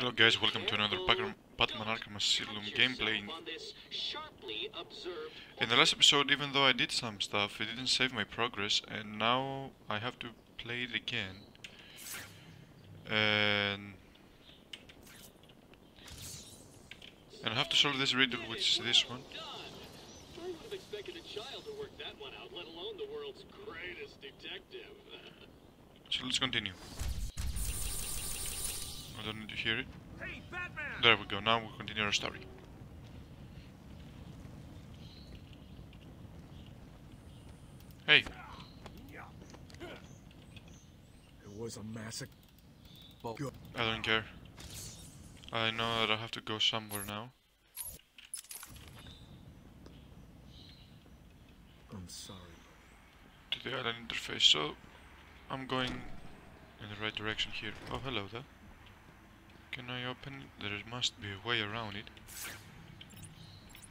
Hello guys, welcome to another Batman Arkham Asylum gameplay. In the last episode, even though I did some stuff, it didn't save my progress, and now I have to play it again. And... And I have to solve this riddle, which is this one. So let's continue. I don't need to hear it. Hey, Batman! There we go, now we continue our story. Hey, It was a massacre. I don't care. I know that I have to go somewhere now. I'm sorry. To the island interface, so I'm going in the right direction here. Oh, hello there. Can I open it? There must be a way around it.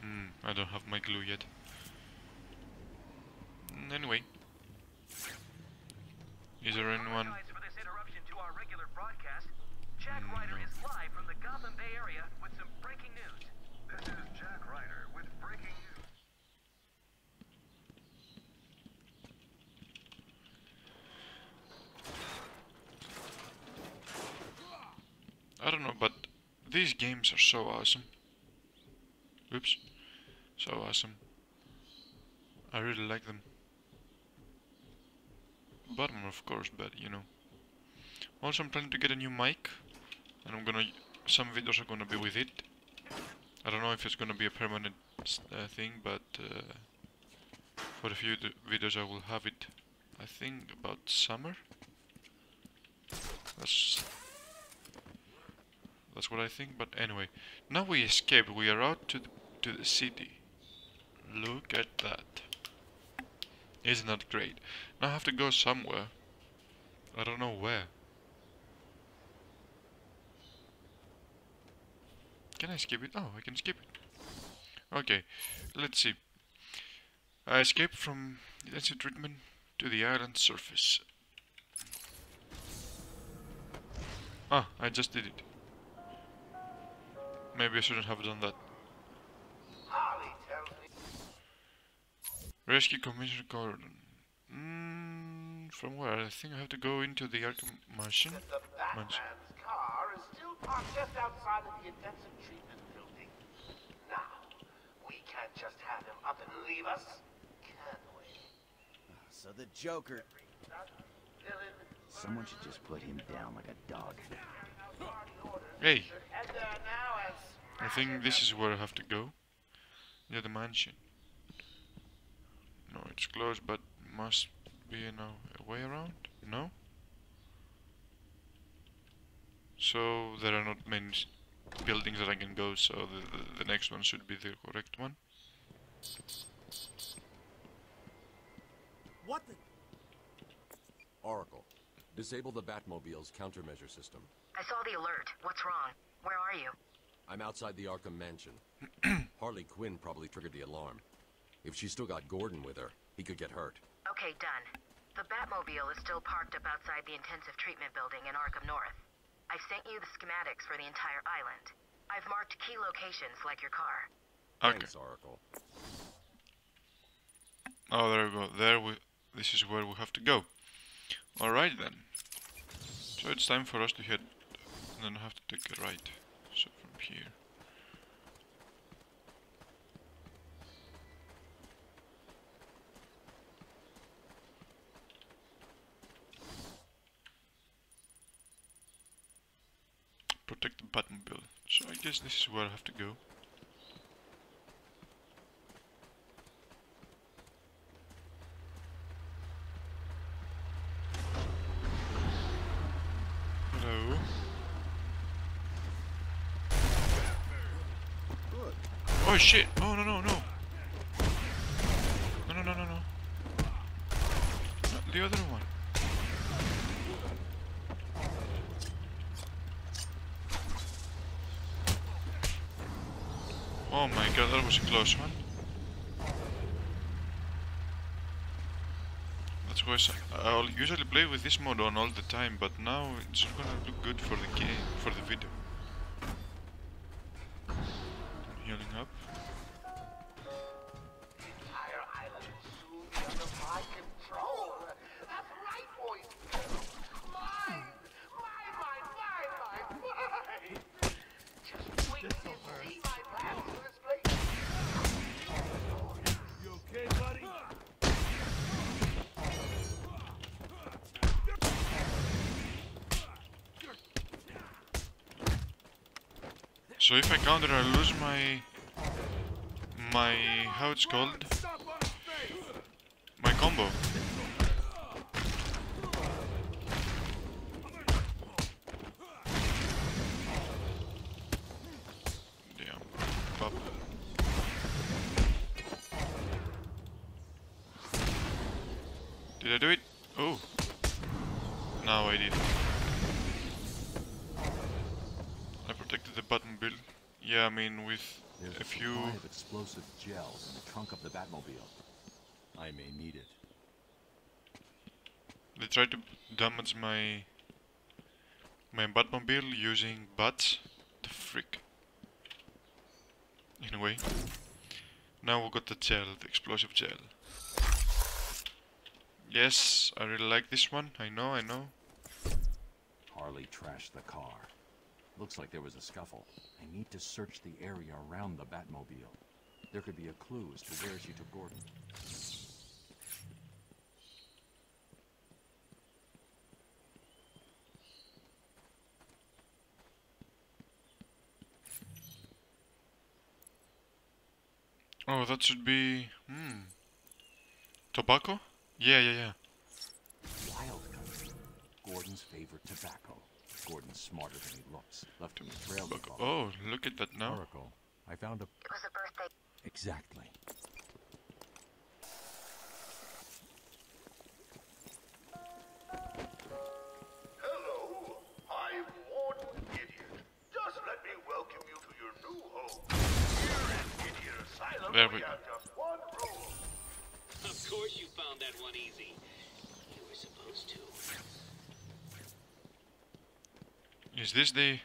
Hmm, I don't have my glue yet. Mm, Anyway. Is there anyone? Apologize for this interruption to our regular broadcast. Jack Mm, Ryder is live from the Gotham Bay area with some breaking news. This is Jack Ryder with breaking news. I don't know, but these games are so awesome. Oops. So awesome. I really like them. Bottom, of course, but you know. Also, I'm planning to get a new mic, and I'm gonna. Some videos are gonna be with it. I don't know if it's gonna be a permanent uh, thing, but uh, for a few videos I will have it. I think about summer. That's that's what I think, but anyway. Now we escaped, we are out to the, to the city. Look at that. Isn't that great? Now I have to go somewhere. I don't know where. Can I skip it? Oh, I can skip it. Okay, let's see. I escaped from intensive treatment to the island surface. Ah, I just did it. Maybe I shouldn't have done that. Rescue Commissioner Gordon. Mm, from where? I think I have to go into the Arkham Mansion. Mansion. Car is still parked just outside of the intensive treatment building. Now, we can't just have him up and leave us, can we? So the Joker. Someone should just put him down like a dog. Hey, I think this is where I have to go. The mansion. No, it's closed, but must be you know, a way around? No? So there are not many buildings that I can go, so the, the, the next one should be the correct one. What the? Oracle, disable the Batmobile's countermeasure system. I saw the alert. What's wrong? Where are you? I'm outside the Arkham Mansion. Harley Quinn probably triggered the alarm. If she's still got Gordon with her, he could get hurt. Okay, done. The Batmobile is still parked up outside the intensive treatment building in Arkham North. I've sent you the schematics for the entire island. I've marked key locations like your car. Okay. Thanks, Oracle. Oh, there we go. There we. This is where we have to go. All right then. So it's time for us to head. And then I have to take a right. So from here. Protect the button Batmobile. So I guess this is where I have to go. Hello. Oh shit! Oh no no no! No no no no no! The other one. Oh my god, that was a close one. That's why I'll usually play with this mode on all the time, but now it's gonna look good for the game, for the video. So if I counter, I lose my my how it's called my combo. Explosive gels in the trunk of the Batmobile. I may need it. They tried to damage my my Batmobile using bats. The frick. Anyway, now we got the gel, the explosive gel. Yes, I really like this one. I know, I know. Harley trashed the car. Looks like there was a scuffle. I need to search the area around the Batmobile. There could be a clue as to where she took Gordon. Oh, that should be hmm. Tobacco? Yeah, yeah, yeah. Wild country. Gordon's favorite tobacco. Gordon's smarter than he looks. Left him a trail to Tobacco. follow. Oh, look at that now. Oracle. I found a... It was a birthday. Exactly. Hello, I'm Warden Idiot. Just let me welcome you to your new home. Here at Idiot Asylum, There we, we have just one rule. Of course you found that one easy. You were supposed to. Is this the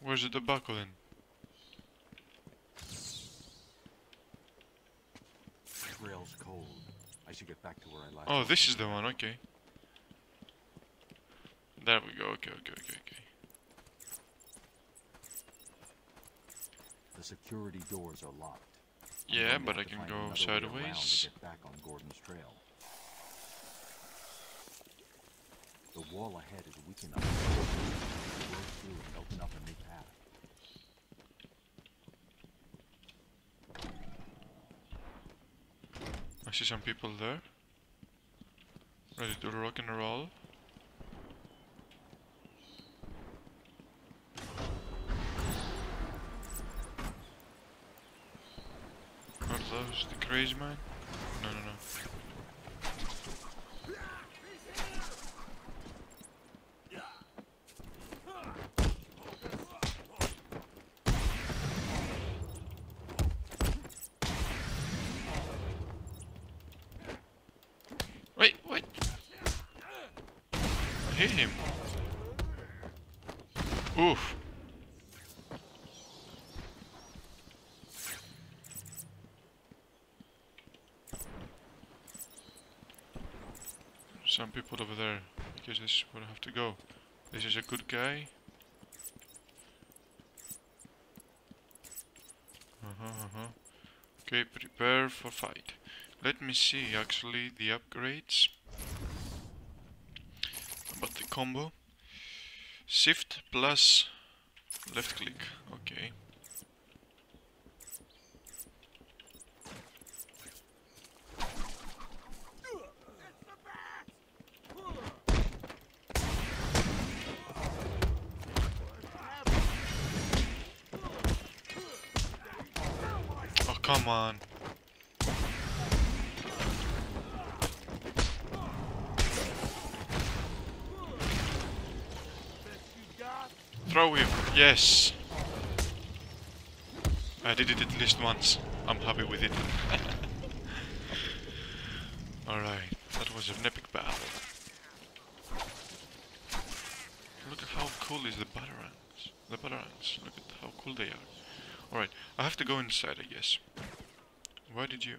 Where's the tobacco then? Should get back to where I last... Oh, this is the one, okay. There we go, okay, okay, okay, okay. The security doors are locked. Yeah, but I can go another way around sideways. Get back on Gordon's trail. The wall ahead is weak enough to work through and open up a new path. See some people there. Ready to rock and roll. Are those the crazy man? No, no, no. Wait, wait. I hit him. Oof. Some people over there. Guess this is where I have to go. This is a good guy. Uh-huh, uh-huh. Okay, prepare for fight. Let me see actually the upgrades. About the combo. Shift plus left click. Okay. Oh come on. Throw him. Yes. I did it at least once. I'm happy with it. Alright, that was an epic battle. Look at how cool is the Batarangs. The Batarangs. Look at how cool they are. Alright, I have to go inside, I guess. Why did you...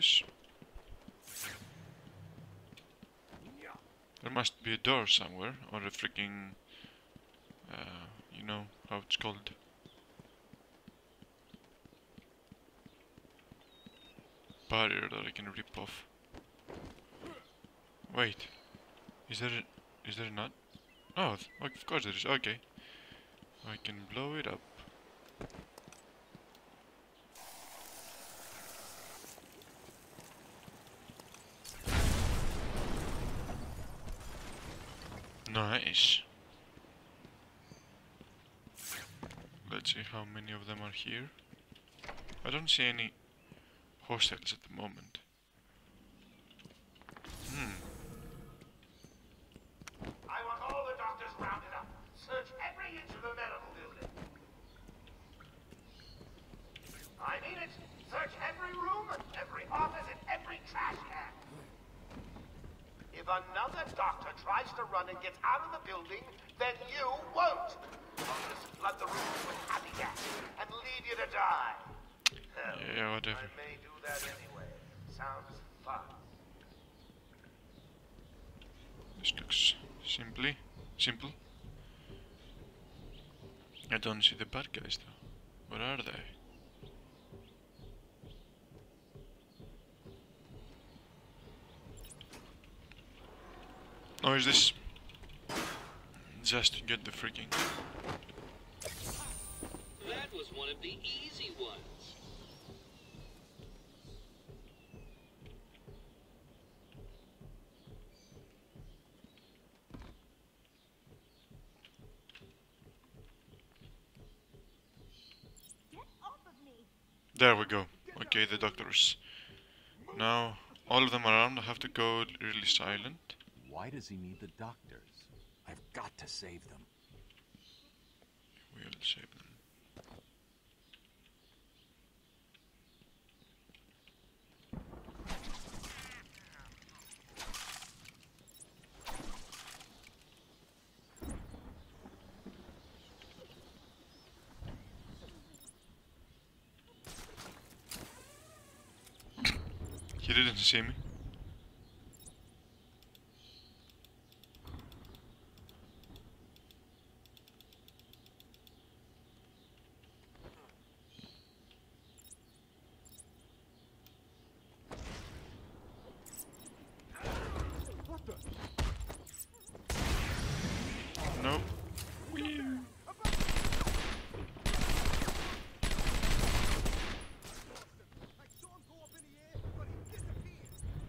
Obvious? There must be a door somewhere, or a freaking, uh, you know how it's called. Barrier that I can rip off. Wait, is there, a- is there not? Oh, of course there is. Okay, I can blow it up. Nice. Let's see how many of them are here. I don't see any hostiles at the moment. Hmm. I want all the doctors rounded up. Search every inch of the medical building. I mean it. Search every room, every office, and every trash can. If another doctor tries to run and gets out of the building, then you won't. I'll just flood the rooms with happy gas and leave you to die. Hell, Yeah, whatever. I may do that anyway. Sounds fun. This looks simply simple. I don't see the bad guys though. Where are they? Or is this just to get the freaking That was one of the easy ones. Get off of me. There we go. Okay, the doctors. Now all of them around have to go really silent. Why does he need the doctors? I've got to save them. We'll save them. He didn't see me. Nope.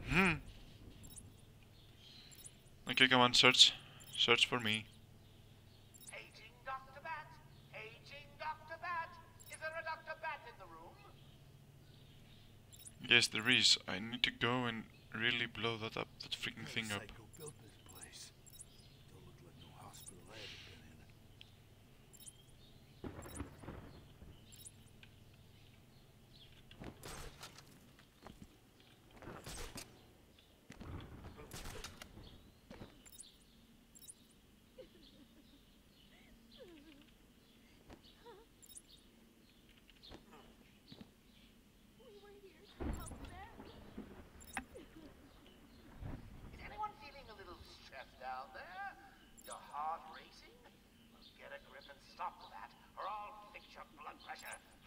Hmm. Okay, come on, search. Search for me. Aging Dr. Bat? Aging Dr. Bat? Is there a Dr. Bat in the room? Yes, there is. I need to go and really blow that up, that freaking thing up.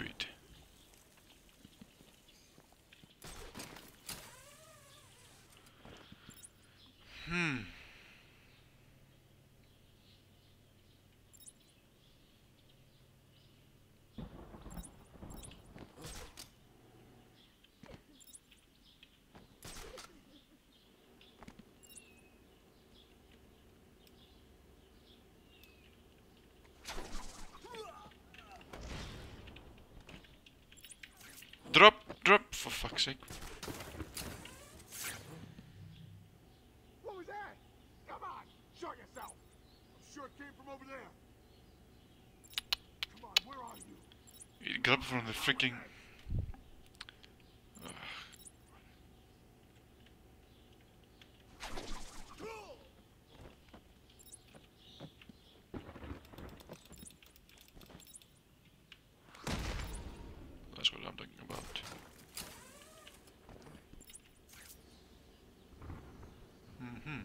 Now we do it. Hmm. Drop, for fuck's sake. What was that? Come on, show yourself. I'm sure it came from over there. Come on, where are you? It got from the freaking. Ugh. That's what I'm talking about. Mm-hmm.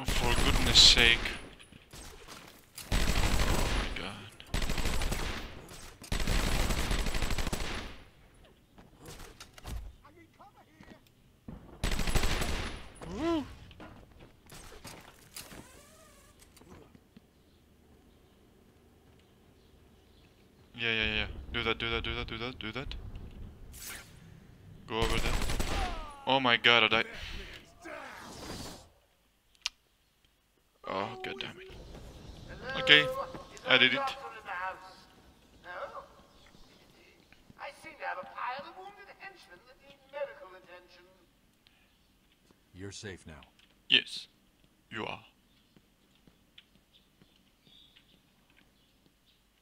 Oh, for goodness sake. Oh my god. Yeah, yeah, yeah. Do that, do that, do that, do that, do that. Go over there. Oh my god, I died. Oh, god damn it. Okay, I did it. Doctor in the house. No? I seem to have a pile of wounded henchmen that need medical attention. You're safe now. Yes, you are.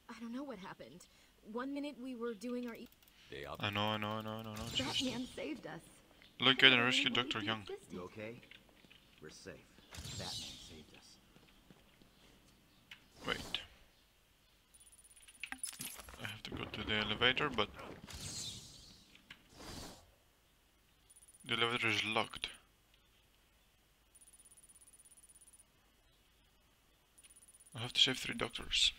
I don't know what happened. One minute we were doing our. E Day up. I know, I know, I know, I know, I know. that Just man saved us. look at and rescue Dr. Young. You okay? We're safe. Batman saved us. Wait. I have to the elevator, but the elevator is locked. I have to save three doctors.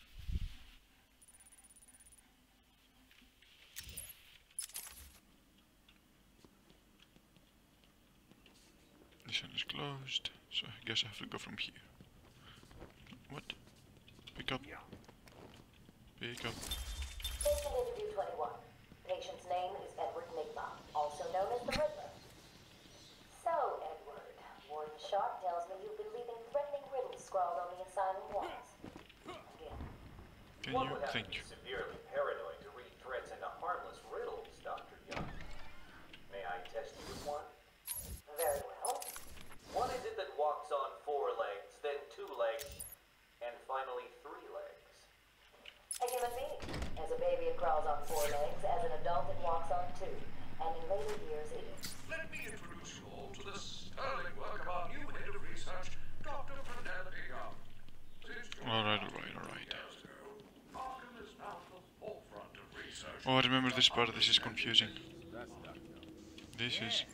This one is closed, so I guess I have to go from here. What? Pick up. Pick up. Patient interview 21. Patient's name is Edward Nigma, also known as the Riddler. So, Edward, Warden Sharp tells me you've been leaving threatening riddles scrawled on the asylum walls. Again. Can you? would have Thank to you. be severely paranoid to read threats into harmless riddles, Dr. Young. May I test you with one? Very well. What is it that walks on four legs, then two legs, and finally three legs? A human being. As a baby, it crawls on four legs. As an adult, it walks on two. And in later years, it Let me introduce you all to the sterling work of our new head of research, Dr. Penelope Young. Now at the forefront of research. Oh, I remember this part. This is confusing. This is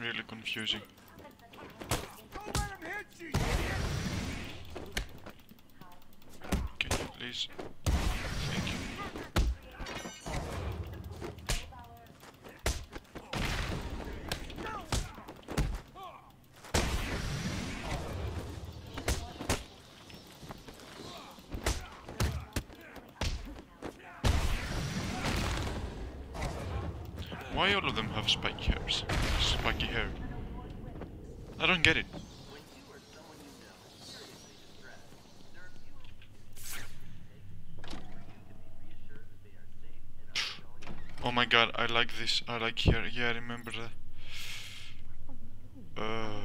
really confusing. Can you please? Why all of them have spiky hairs? Spiky hair. I don't get it. Oh my god, I like this. I like here. Yeah, I remember that. Uh,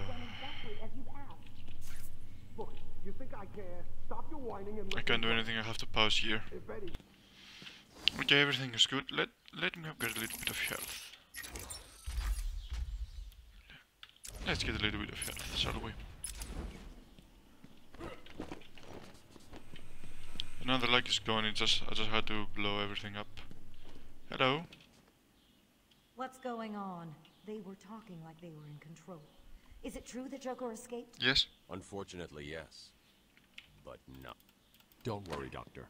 I can't do anything. I have to pause here. Okay, everything is good. Let let me have got a little bit of health. Let's get a little bit of health, shall we? Now the light is gone. It just I just had to blow everything up. Hello. What's going on? They were talking like they were in control. Is it true that Joker escaped? Yes. Unfortunately, yes. But no. Don't worry, Doctor.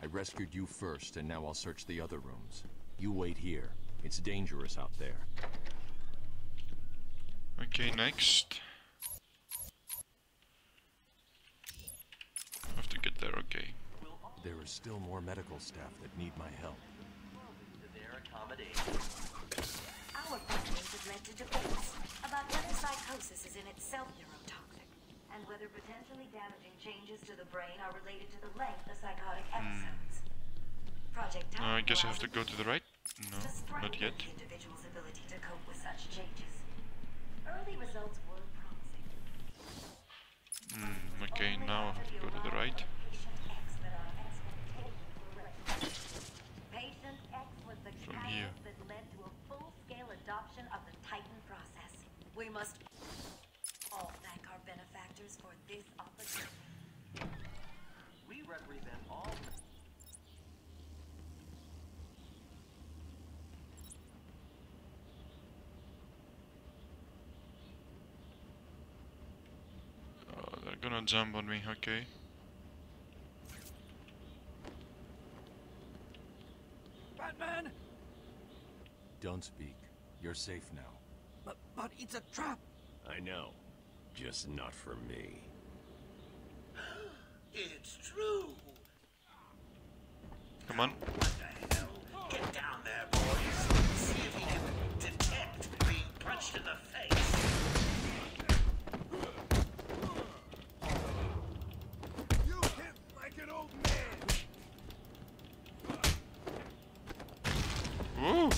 I rescued you first, and now I'll search the other rooms. You wait here. It's dangerous out there. Okay, next. Have to get there. Okay. There is still more medical staff that need my help. Our findings have led to debates about whether psychosis is in itself neurotoxic, and whether potentially damaging changes to the brain are related to the length of psychotic episodes. Project Uh, I guess I have to go to the right. No, not yet. the individual's ability to cope with such changes. Early results were promising. Hmm. Okay, now I have to go to the right. Patient X was the From catalyst here. that led to a full-scale adoption of the Titan process. We must all thank our benefactors for this opportunity. We represent all. They're gonna jump on me. Okay. Batman! Don't speak. You're safe now. But, but it's a trap! I know. Just not for me. It's true. Come on. Get down there, boys. See if you can detect being punched in the face. Man. Woo!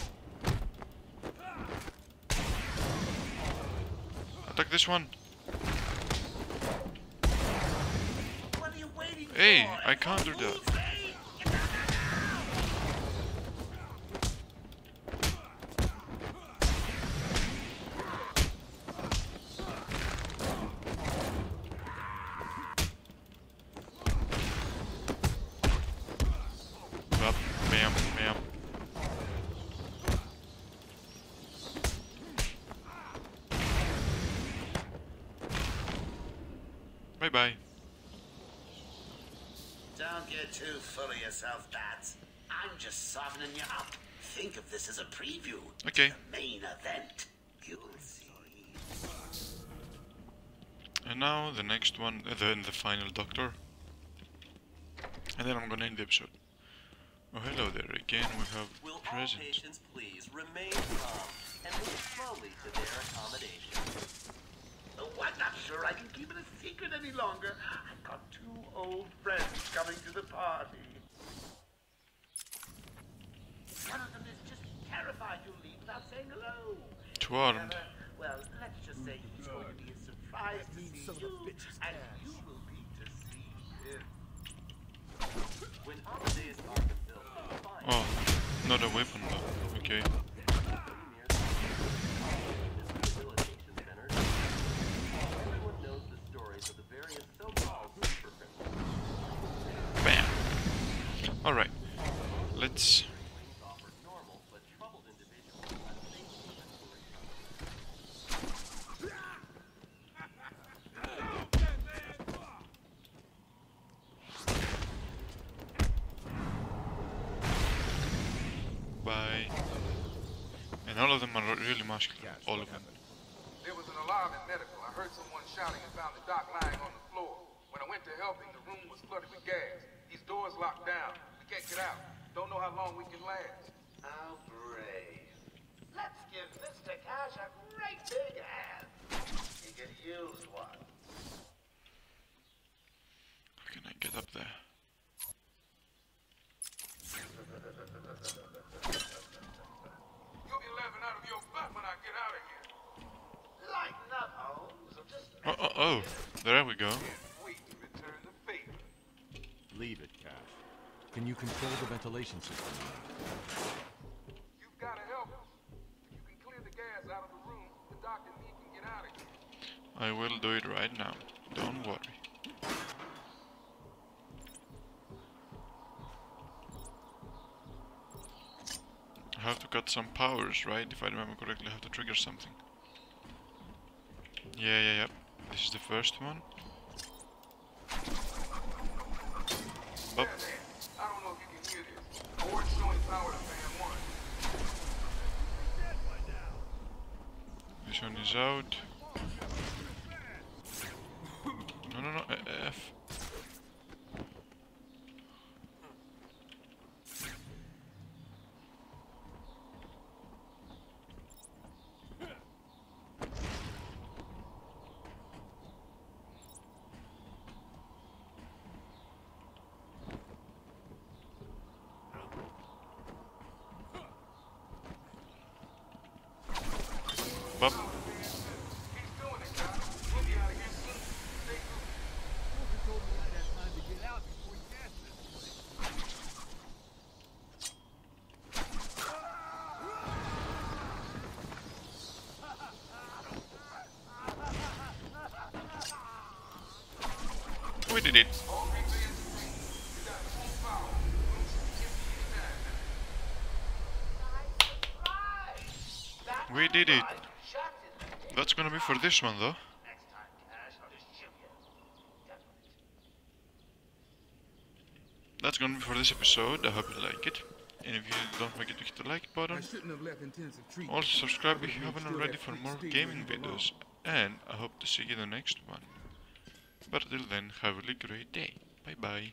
Attack this one. What are you waiting Hey? I countered that. Too full of yourself, Bats. I'm just softening you up. Think of this as a preview. Okay. The main event. You'll see. And now the next one, uh, then the final Doctor. And then I'm gonna end the episode. Oh, hello there again. We have Will all patients please remain calm and move slowly to their accommodation? I'm not sure I can keep it a secret any longer. I've got two old friends coming to the party. One of them is just terrified you'll leave without saying hello. Two armed. Well, let's just say he's going to be as surprised to see you as you will be to see him. When Amadeus Arkham built the fine Oh, not a weapon though. Okay. Restoration. Bye. And all of them are really muscular. All of them. There was an alarm in medical. I heard someone shouting and found the doc lying on the floor. When I went to help him, the room was flooded with gas. These doors locked down. We can't get out. Don't know how long we can last. How brave. Let's give Mr. Cash a great big hand. He could use one. How can I get up there? You'll be laughing out of your butt when I get out of here. Lighten up, Holmes. or Just Oh, oh, oh. There we go. Wait to return the favor. Leave it, Cash. Can you control the ventilation system? You've got to help us. You can clear the gas out of the room. The doctor get out of here. I will do it right now. Don't worry. I have to cut some powers, right? If I remember correctly, I have to trigger something. Yeah, yeah, yeah. This is the first one. Oops. Is out. No, no, no, F. Bop. We did. We did it. That's gonna be for this one though. That's gonna be for this episode. I hope you like it. And if you don't forget to hit the like button. Also subscribe if you haven't already for more gaming videos. And I hope to see you in the next one. But till then, have a really great day. Bye bye.